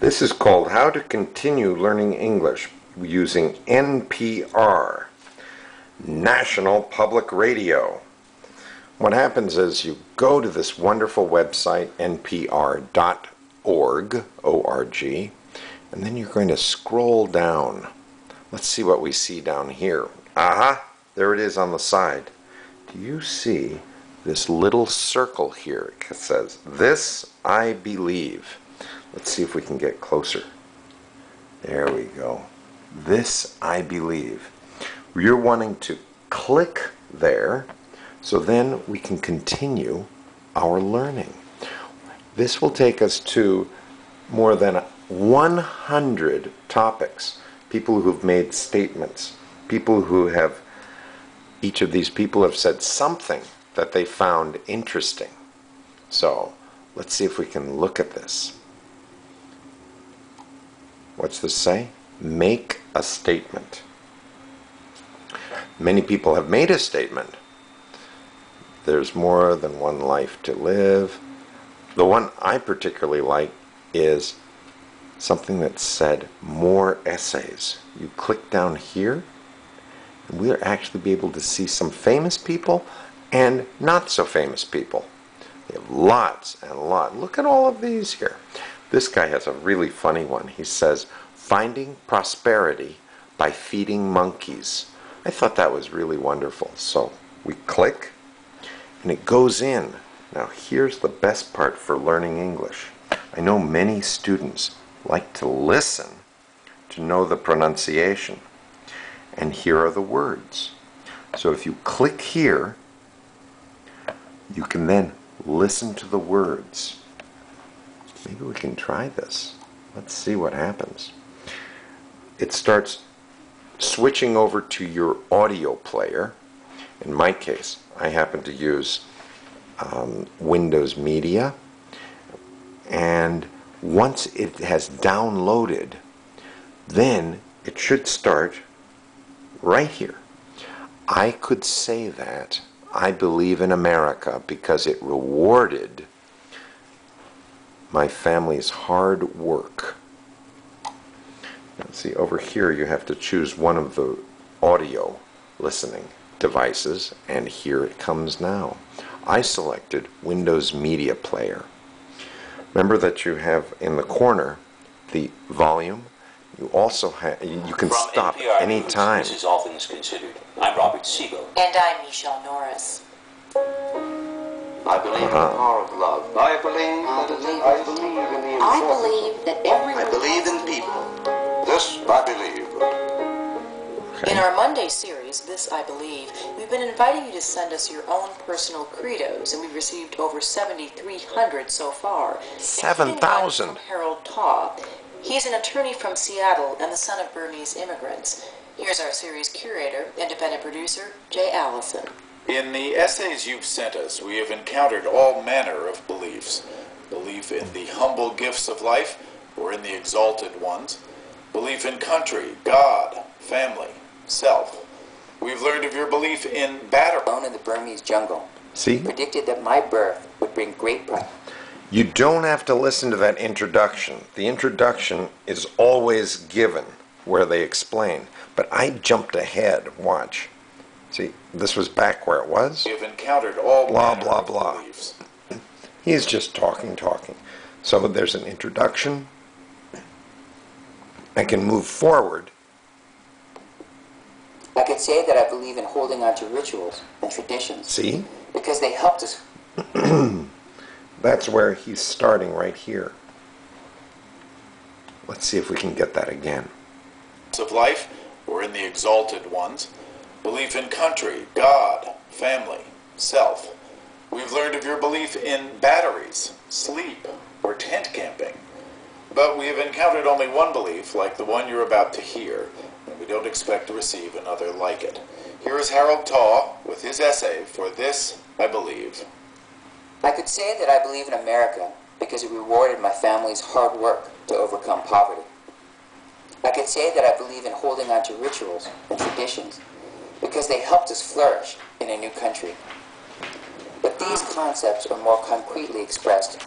This is called How to Continue Learning English using NPR, National Public Radio. What happens is you go to this wonderful website, npr.org, O-R-G, and then you're going to scroll down. Let's see what we see down here. Aha, there it is on the side. Do you see this little circle here? It says, This I believe. Let's see if we can get closer. There we go. This I believe. You're wanting to click there so then we can continue our learning. This will take us to more than 100 topics. People who've made statements, people who have, each of these people have said something that they found interesting. So let's see if we can look at this. What's this say? Make a statement. Many people have made a statement. There's more than one life to live. The one I particularly like is something that said more essays. You click down here, and we'll actually be able to see some famous people and not so famous people. We have lots and lots. Look at all of these here. This guy has a really funny one. He says, Finding prosperity by feeding monkeys. I thought that was really wonderful. So we click and it goes in. Now here's the best part for learning English. I know many students like to listen to know the pronunciation. And here are the words. So if you click here, you can then listen to the words. Maybe we can try this. Let's see what happens. It starts switching over to your audio player. In my case, I happen to use um, Windows Media. And once it has downloaded, then it should start right here. I could say that I believe in America because it rewarded my family's hard work. Now, see, over here you have to choose one of the audio listening devices, and here it comes now. I selected Windows Media Player. Remember that you have in the corner the volume. You also have, you can From stop NPR any News, time. This is All Things Considered. I'm Robert Siegel. And I'm Michele Norris. I believe in the uh-huh. power of love. I believe, I believe- I believe in the I believe that everyone I believe in people. This I believe. In our Monday series, This I Believe, we've been inviting you to send us your own personal credos, and we've received over 7,300 so far. 7,000. one From Harold Taw. He's an attorney from Seattle and the son of Burmese immigrants. Here's our series curator, independent producer, Jay Allison. In the essays you've sent us, we have encountered all manner of beliefs. Belief in the humble gifts of life or in the exalted ones. Belief in country, God, family, self. We've learned of your belief in battle. alone in the Burmese jungle, See? predicted that my birth would bring great pride. You don't have to listen to that introduction. The introduction is always given where they explain. But I jumped ahead. Watch. See, this was back where it was. We have encountered all Blah, blah, of blah. beliefs. He's just talking, talking. So there's an introduction. I can move forward. I could say that I believe in holding on to rituals and traditions See? because they helped us That's where he's starting right here. Let's see if we can get that again. of life or in the exalted ones. Belief in country, God, family, self. We've learned of your belief in batteries, sleep, or tent camping. But we have encountered only one belief, like the one you're about to hear, and we don't expect to receive another like it. Here is Harold Taw with his essay for This I Believe. I could say that I believe in America because it rewarded my family's hard work to overcome poverty. I could say that I believe in holding on to rituals and traditions because they helped us flourish in a new country. But these concepts are more concretely expressed